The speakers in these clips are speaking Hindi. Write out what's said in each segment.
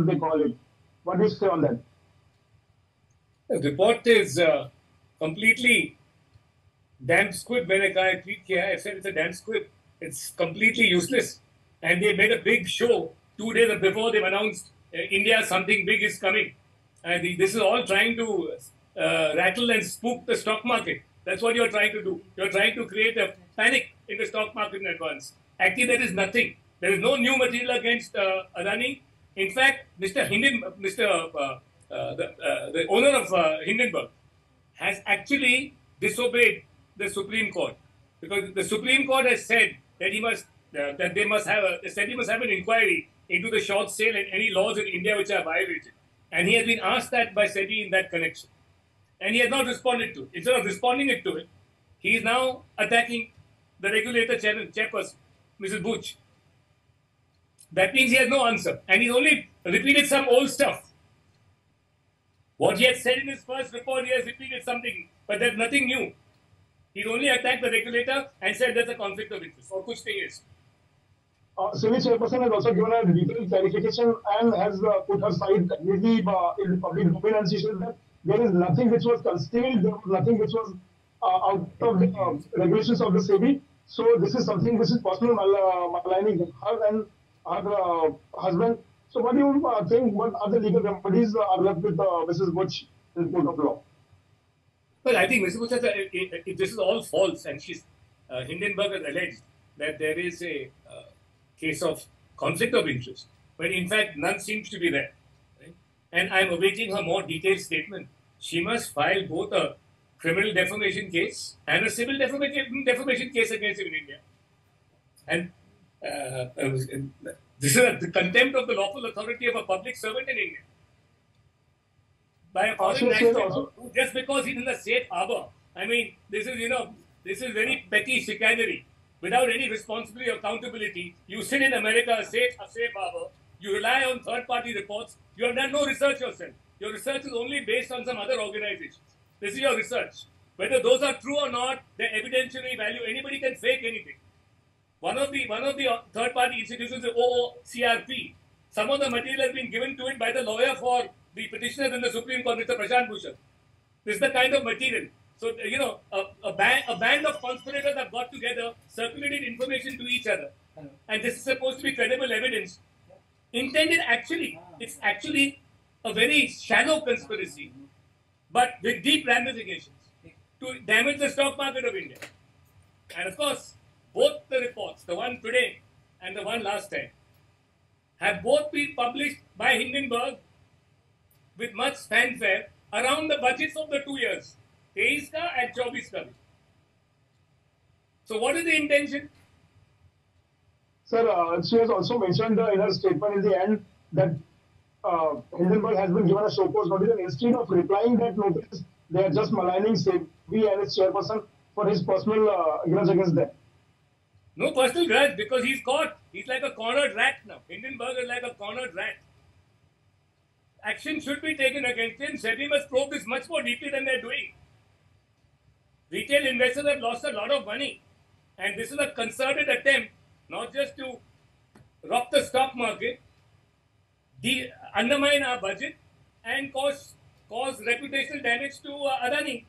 they call it. What do you say on that? The report is uh, completely damn squib. मैंने कहा tweet किया I said it's a damn squib. It's completely useless. And they made a big show two days before they've announced uh, India something big is coming. And this is all trying to uh, rattle and spook the stock market. That's what you're trying to do. You're trying to create a panic in the stock market in advance. Actually, there is nothing. There is no new material against uh, Adani. In fact, Mr. Hinden, Mr. Uh, uh, the, uh, the, owner of uh, Hindenburg has actually disobeyed the Supreme Court because the Supreme Court has said that he must uh, that they must have a said he must have an inquiry into the short sale and any laws in India which are violated. And he has been asked that by SEBI in that connection. And he has not responded to it. Instead of responding it to it, he is now attacking the regulator chairman, chairperson, Mrs. Butch. That means he has no answer. And he's only repeated some old stuff. What he had said in his first report, he has repeated something, but there's nothing new. He's only attacked the regulator and said there's a conflict of interest, or kuch thing is. Uh, SEBI chairperson has also given a detailed clarification and has uh, put her side completely uh, in public domain and she said that there is nothing which was concealed, there was nothing which was uh, out of the uh, regulations of the SEBI. So this is something which is personal mal- maligning her and her uh, husband. So what do you uh, think? What other legal remedies are left with uh, Mrs. Butch in court of law? Well, I think Mrs. Butch has this is all false, and she's uh, Hindenburg has alleged that there is a uh, case of conflict of interest, when in fact none seems to be there. And I'm awaiting her more detailed statement. She must file both a criminal defamation case and a civil defamation, defamation case against him in India. And uh, this is a, the contempt of the lawful authority of a public servant in India. By a foreign national, just because he's in the safe harbor. I mean, this is, you know, this is very petty chicanery. Without any responsibility or accountability, you sit in America, a safe, a safe harbor, you rely on third party reports, you have done no research yourself. Your research is only based on some other organizations. This is your research. Whether those are true or not, they evidentiary value. Anybody can fake anything. One of the one of the uh, third party institutions is OOCRP. Some of the material has been given to it by the lawyer for the petitioner in the Supreme Court, Mr. Prashant Bhushan. This is the kind of material. So, uh, you know, a, a, band, a band of conspirators have got together, circulated information to each other. And this is supposed to be credible evidence. Intended actually, it's actually a very shallow conspiracy, but with deep ramifications to damage the stock market of India. And of course, both the reports, the one today and the one last time, have both been published by Hindenburg with much fanfare around the budgets of the two years, 23 ka and 24 ka. So what is the intention? Sir, uh, she has also mentioned uh, in her statement in the end that uh, Hindenburg has been given a show cause notice and instead of replying that notice, they are just maligning SEBI and its chairperson for his personal uh, grudge against them. No personal grudge because he's caught. He's like a cornered rat now. Hindenburg is like a cornered rat. Action should be taken against him. SEBI must probe this much more deeply than they're doing. Retail investors have lost a lot of money. And this is a concerted attempt not just to rock the stock market, de- undermine our budget, and cause, cause reputational damage to uh, Adani.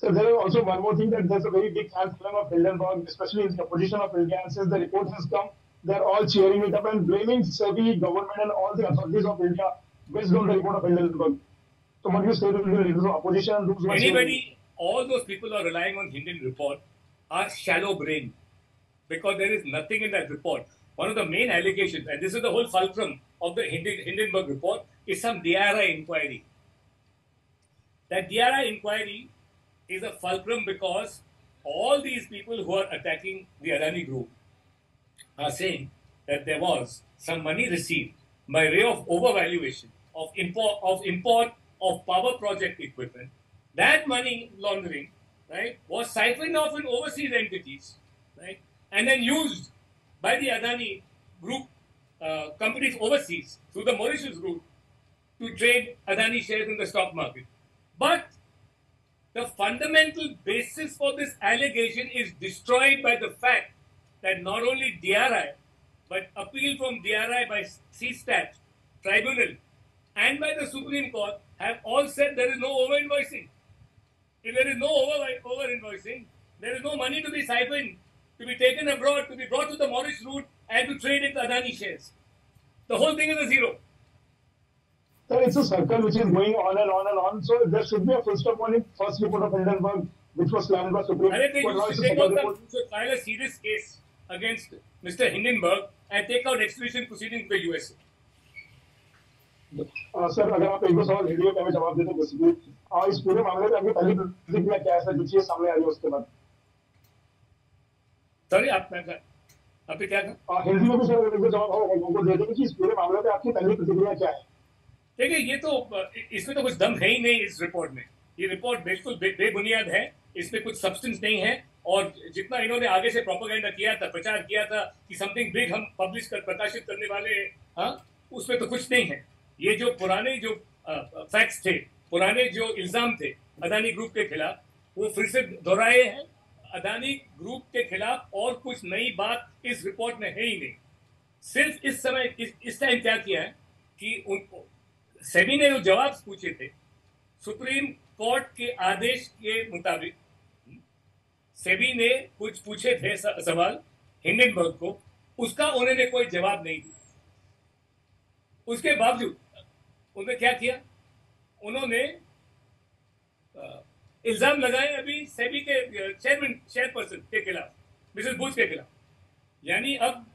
So there is also one more thing that there's a very big fan film of Hindenburg, especially in the opposition of. And since the report has come, they're all cheering it up and blaming SEBI, government, and all the authorities of India based on the report of Hindenburg. So what do you say to the opposition? Those Anybody, all those people are relying on Hindenburg report are shallow brained because there is nothing in that report. One of the main allegations, and this is the whole fulcrum of the Hinden- Hindenburg report, is some DRI inquiry. That DRI inquiry is a fulcrum because all these people who are attacking the Adani group are saying that there was some money received by way of overvaluation of import of import of power project equipment. That money laundering, right, was siphoned off in overseas entities, right, and then used by the Adani group uh, companies overseas through the Mauritius group to trade Adani shares in the stock market. But the fundamental basis for this allegation is destroyed by the fact that not only DRI, but appeal from DRI by CSTAT Tribunal and by the Supreme Court have all said there is no over invoicing. If there is no over, over invoicing, there is no money to be siphoned, to be taken abroad, to be brought to the Morris route, and to trade in Adani shares. The whole thing is a zero. Sir, it's a circle which is going on and on and on. So there should be a full stop on it. First report of Hindenburg, which was slammed by Supreme Court. Should, take out you should file a serious case against Mr. Hindenburg and take out extradition proceedings to the USA. Uh, sir अगर आप एक दो सवाल वीडियो पे हमें जवाब देते बेसिकली इस पूरे मामले में आपकी पहली प्रतिक्रिया क्या है जो चीज़ सामने आ रही है उसके बाद सॉरी आप मैं आपने क्या कहा अ, हिंदी में भी सर एक दो जवाब हम लोगों को दे देंगे कि इस पूरे मामले में आपकी पहली प्रतिक्रिया क्या है देखिए ये तो इसमें तो कुछ दम है ही नहीं इस रिपोर्ट में। ये रिपोर्ट बिल्कुल बेबुनियाद है इसमें कुछ सब्सटेंस नहीं है और जितना इन्होंने आगे से प्रोपोगेंडा किया था प्रचार किया था कि समथिंग बिग हम पब्लिश कर प्रकाशित करने वाले हाँ उसमें तो कुछ नहीं है। ये जो पुराने जो फैक्ट्स थे पुराने जो इल्ज़ाम थे अदानी ग्रुप के खिलाफ वो फिर से दोहराए हैं। अदानी ग्रुप के खिलाफ और कुछ नई बात इस रिपोर्ट में है ही नहीं। सिर्फ़ इस समय इस, टाइम क्या किया है कि उन सेबी ने जो जवाब पूछे थे, सुप्रीम कोर्ट के आदेश के मुताबिक, सेबी ने कुछ पूछे थे सवाल हिंडनबर्ग को, उसका उन्होंने कोई जवाब नहीं दिया। उसके बावजूद, उन्होंने क्या किया? उन्होंने इल्ज़ाम लगाए अभी सेबी के चेयरमैन चेयरपर्सन के खिलाफ, मिसेस बुश के खिलाफ। यानी अब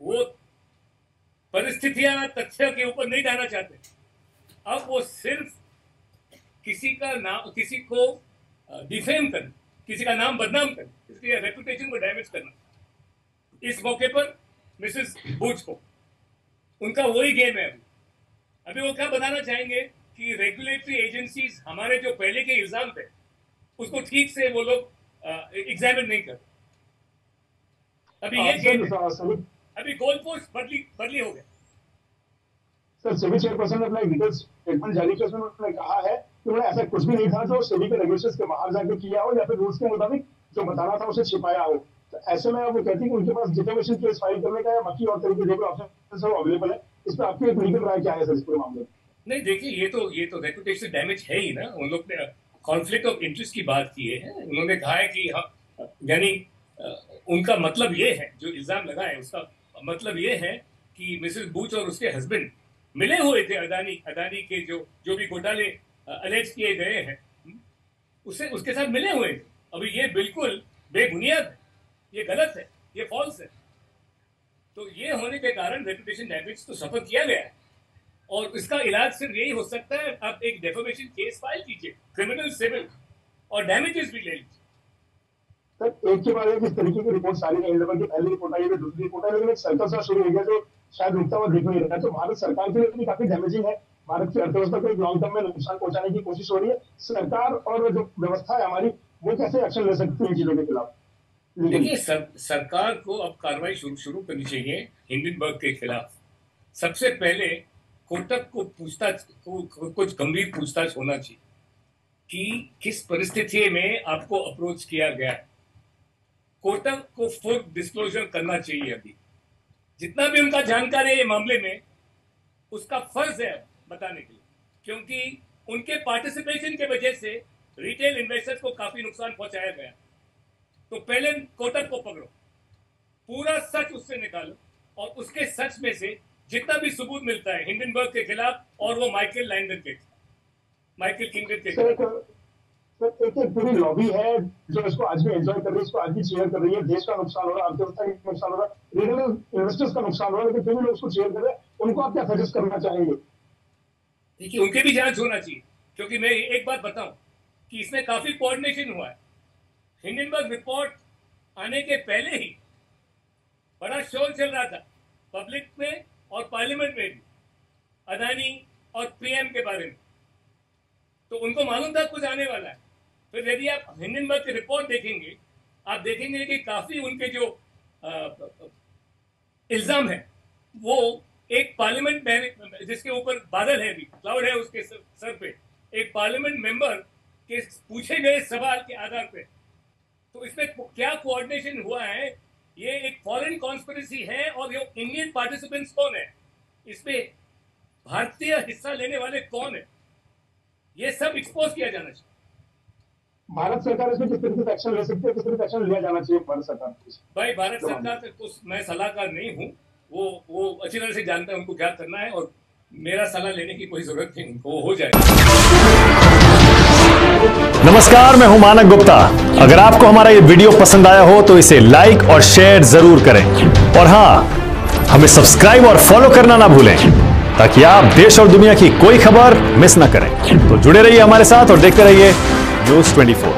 वो परिस्थितियाँ तथ्य के ऊपर नहीं जाना चाहते। अब वो सिर्फ़ किसी का नाम किसी को डिफेम करना किसी का नाम बदनाम करना इसकी रेपुटेशन को डैमेज करना। इस मौके पर मिसेस बुच को उनका वही गेम है अभी। अभी वो क्या बताना चाहेंगे कि रेगुलेटरी एजेंसीज हमारे जो पहले के इल्ज़ाम थे उसको ठीक से वो लोग एग्जामिन नहीं कर अभी ये गेम अभी गोल पोस्ट बदली बदली हो गया। सर सेबी चेयरपर्सन ने अपना एक डिटेल स्टेटमेंट जारी किया उसमें उन्होंने कहा है कि उन्होंने ऐसा कुछ भी नहीं था जो सेबी के रेगुलेशंस के बाहर जाके किया हो या फिर रूल्स के मुताबिक जो बताना था उसे छिपाया हो। तो ऐसे में वो कहती है उनके पास डिफेमेशन केस फ़ाइल करने का या बाकी और तरीके जो ऑप्शन वो अवेलेबल है। इस पर आपकी एक लीगल राय क्या है सर इस पूरे मामले में? नहीं, देखिए, ये तो ये तो रेपुटेशन डैमेज है ही ना। उन लोग ने कॉन्फ्लिक्ट ऑफ़ इंटरेस्ट की बात की है। उन्होंने कहा है कि हाँ यानी उनका मतलब ये है, जो इल्ज़ाम लगा है, उसका मतलब ये है कि मिसेस बूच और उसके हस्बैंड मिले हुए थे अदानी अदानी के जो जो भी घोटाले अलेज किए गए हैं हम्म, उससे उसके साथ मिले हुए थे। अभी ये बिल्कुल बेबुनियाद है ये गलत है ये फॉल्स है। तो ये होने के कारण रेपुटेशन डैमेज तो सफ़र किया गया है। और इसका इलाज सिर्फ़ यही हो सकता है आप एक डेफोमेशन केस फ़ाइल कीजिए क्रिमिनल सिविल और डैमेजेस भी ले लीजिए। सर एक के बाद एक इस तरीके की रिपोर्ट सारी है लेवल की पहली रिपोर्ट आई है दूसरी रिपोर्ट आई लेकिन एक सर्कल शुरू हो गया जो शायद रुकता हुआ दिख नहीं रहा है। तो भारत सरकार के लिए भी काफ़ी डैमेजिंग है। भारत की अर्थव्यवस्था को एक लॉन्ग टर्म में नुकसान पहुँचाने की कोशिश हो रही है। सरकार और जो व्यवस्था है हमारी वो कैसे एक्शन ले सकती है इन चीज़ों के खिलाफ? देखिए सर, सरकार को अब कार्रवाई शुरू शुरू करनी चाहिए हिंडनबर्ग के खिलाफ। सबसे पहले कोटक को पूछताछ को, को, कुछ गंभीर पूछताछ होना चाहिए कि किस परिस्थिति में आपको अप्रोच किया गया कोटक को फुल डिस्क्लोजर करना चाहिए अभी। जितना भी उनका जानकारी है ये मामले में उसका फ़र्ज़ है बताने के लिए। क्योंकि उनके पार्टिसिपेशन के वजह से रिटेल इन्वेस्टर्स को काफ़ी नुकसान पहुँचाया गया। तो पहले कोटक को पकड़ो। पूरा सच उससे निकालो और उसके सच में से जितना भी सबूत मिलता है हिंडनबर्ग के खिलाफ और वो माइकल लैंडन के माइकल किंगडन के खिलाफ। सर एक एक पूरी लॉबी है जो इसको आज भी एंजॉय कर रही है, इसको आज भी चेयर कर रही है, देश का नुकसान हो रहा है, अर्थव्यवस्था का नुकसान हो रहा है रिटेल इन्वेस्टर्स का नुकसान हो रहा है, लेकिन फिर भी लोग उसको चेयर कर रहे हैं, उनको आप क्या सजेस्ट करना चाहेंगे? देखिए, उनके भी जाँच होना चाहिए, क्योंकि मैं एक बात बताऊँ कि इसमें काफ़ी कोऑर्डिनेशन हुआ है। हिंडनबर्ग रिपोर्ट आने के पहले ही बड़ा शोर चल रहा था पब्लिक में और पार्लियामेंट में भी, अदानी और पीएम के बारे में। तो उनको मालूम था कुछ आने वाला है। फिर यदि आप हिंडनबर्ग की रिपोर्ट देखेंगे आप देखेंगे कि काफ़ी उनके जो इल्ज़ाम है वो एक पार्लियामेंट जिसके ऊपर बादल है भी क्लाउड है उसके सर, सर पे एक पार्लियामेंट मेंबर के पूछे गए सवाल के आधार पे। तो इसमें क्या कोऑर्डिनेशन हुआ है? ये एक फॉरेन कॉन्स्पिरेसी है और ये इंडियन पार्टिसिपेंट्स कौन है? इसमें भारतीय हिस्सा लेने वाले कौन है? ये सब एक्सपोज किया जाना चाहिए। भारत सरकार इसमें किस तरीके से एक्शन ले सकती है किस तरीके से एक्शन लिया जाना चाहिए भारत सरकार भाई भारत सरकार का कुछ मैं सलाहकार नहीं हूँ। वो वो अच्छी तरह से जानता है उनको क्या करना है और मेरा सलाह लेने की कोई ज़रूरत नहीं उनको वो हो जाएगा। नमस्कार मैं हूँ मानक गुप्ता। अगर आपको हमारा ये वीडियो पसंद आया हो तो इसे लाइक और शेयर ज़रूर करें। और हाँ हमें सब्सक्राइब और फॉलो करना ना भूलें ताकि आप देश और दुनिया की कोई खबर मिस ना करें। तो जुड़े रहिए हमारे साथ और देखते रहिए News 24.